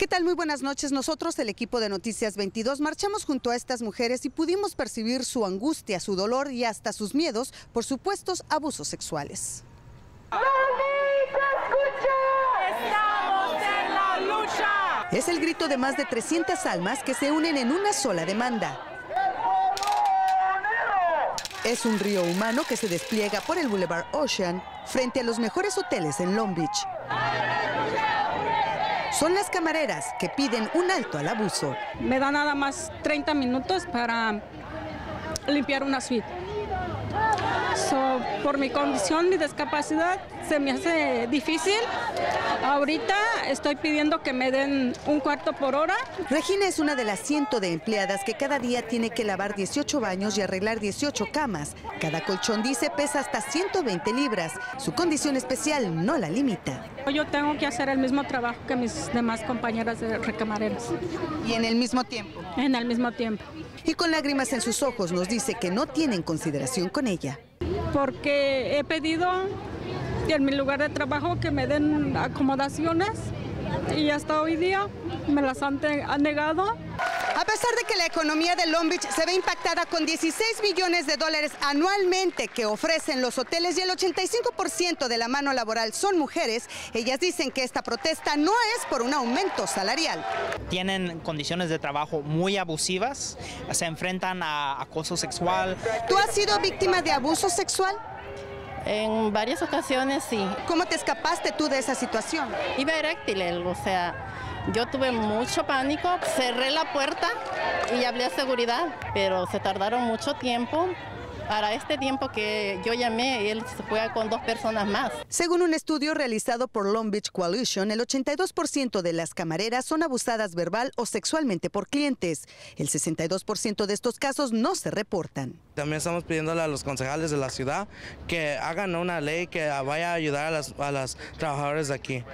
¿Qué tal? Muy buenas noches. Nosotros, el equipo de Noticias 22, marchamos junto a estas mujeres y pudimos percibir su angustia, su dolor y hasta sus miedos por supuestos abusos sexuales. ¡Estamos en la lucha! Es el grito de más de 300 almas que se unen en una sola demanda. Es un río humano que se despliega por el Boulevard Ocean frente a los mejores hoteles en Long Beach. Son las camareras que piden un alto al abuso. Me da nada más 30 minutos para limpiar una suite. So, por mi condición, mi discapacidad, se me hace difícil. Ahorita estoy pidiendo que me den un cuarto por hora. Regina es una de las ciento de empleadas que cada día tiene que lavar 18 baños y arreglar 18 camas. Cada colchón dice pesa hasta 120 libras. Su condición especial no la limita. Yo tengo que hacer el mismo trabajo que mis demás compañeras de recamareras Y en el mismo tiempo. en el mismo tiempo. Y con lágrimas en sus ojos nos dice que no tienen consideración con ella. Porque he pedido en mi lugar de trabajo que me den acomodaciones y hasta hoy día me las han, negado. A pesar de que la economía de Long Beach se ve impactada con 16 millones de dólares anualmente que ofrecen los hoteles y el 85% de la mano laboral son mujeres, ellas dicen que esta protesta no es por un aumento salarial. tienen condiciones de trabajo muy abusivas, se enfrentan a acoso sexual. ¿Tú has sido víctima de abuso sexual? En varias ocasiones sí. ¿Cómo te escapaste tú de esa situación? Iba eréctil, o sea, yo tuve mucho pánico, cerré la puerta y hablé a seguridad, pero se tardaron mucho tiempo. Para este tiempo que yo llamé, él se fue con dos personas más. Según un estudio realizado por Long Beach Coalition, el 82% de las camareras son abusadas verbal o sexualmente por clientes. El 62% de estos casos no se reportan. También estamos pidiéndole a los concejales de la ciudad que hagan una ley que vaya a ayudar a las, a las trabajadoras de aquí.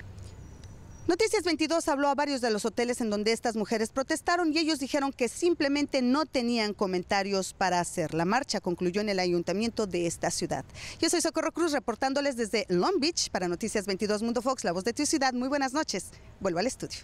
Noticias 22 habló a varios de los hoteles en donde estas mujeres protestaron y ellos dijeron que simplemente no tenían comentarios para hacer. La marcha concluyó en el ayuntamiento de esta ciudad. Yo soy Socorro Cruz reportándoles desde Long Beach para Noticias 22 Mundo Fox, la voz de tu ciudad. Muy buenas noches. Vuelvo al estudio.